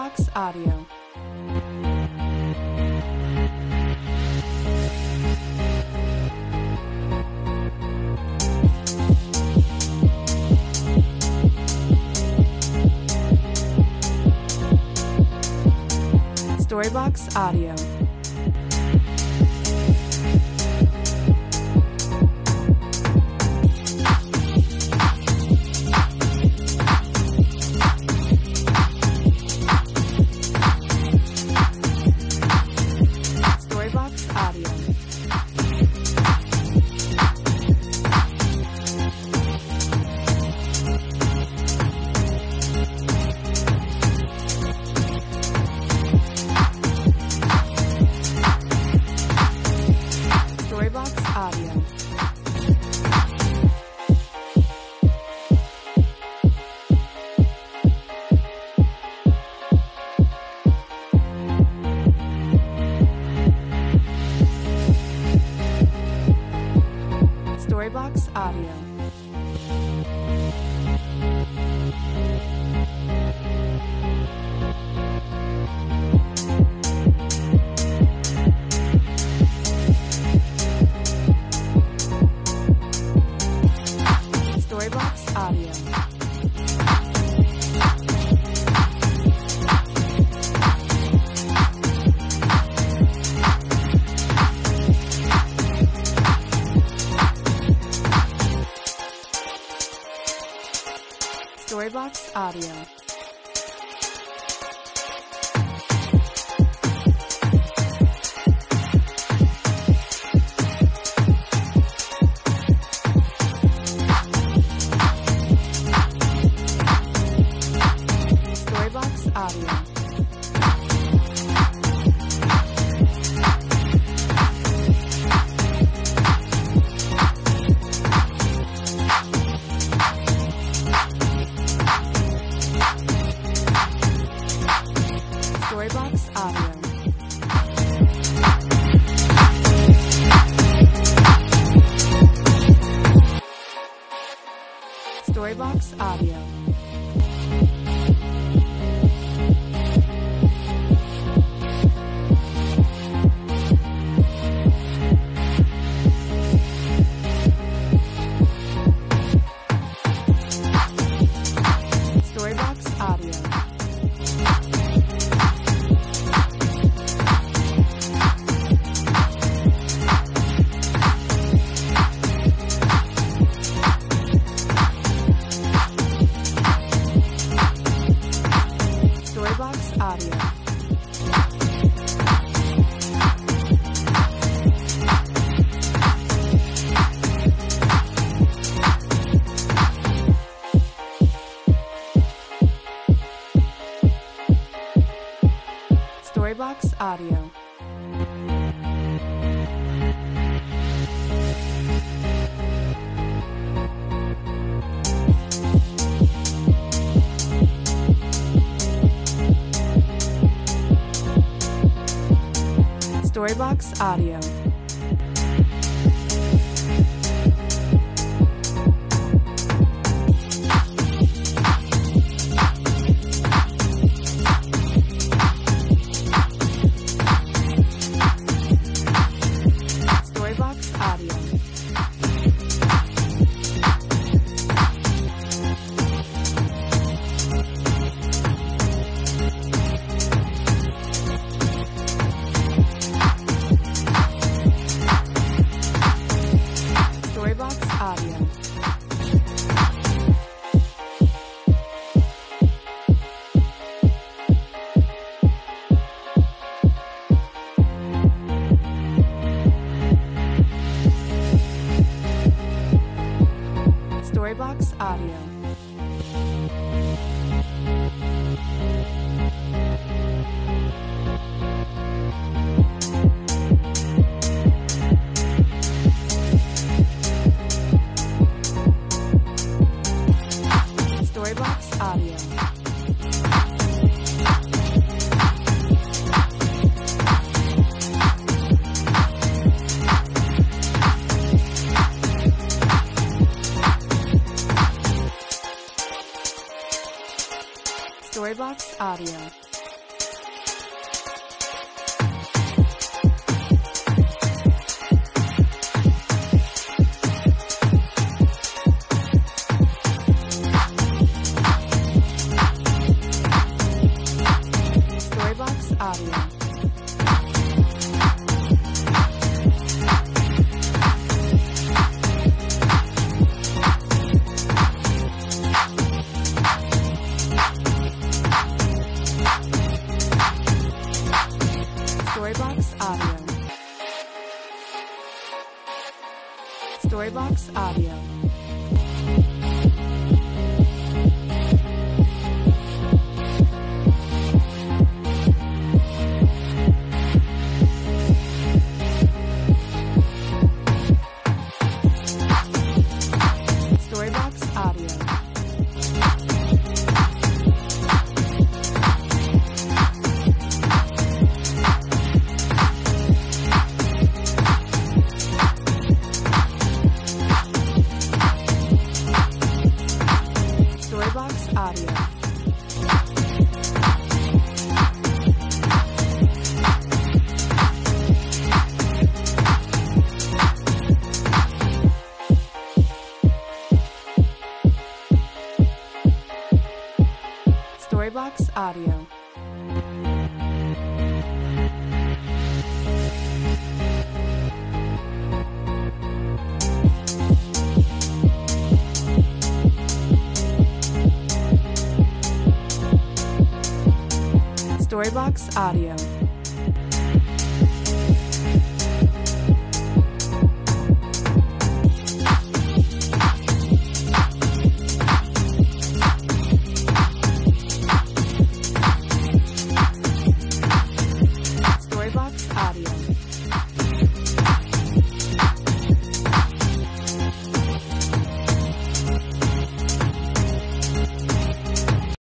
Roblox Audio. Storyblocks Audio. Audio. Audio. Audio. Storybox Audio. Storybox Audio. Storybox Audio. Storybox Audio. Storybox Audio. Storybox Audio.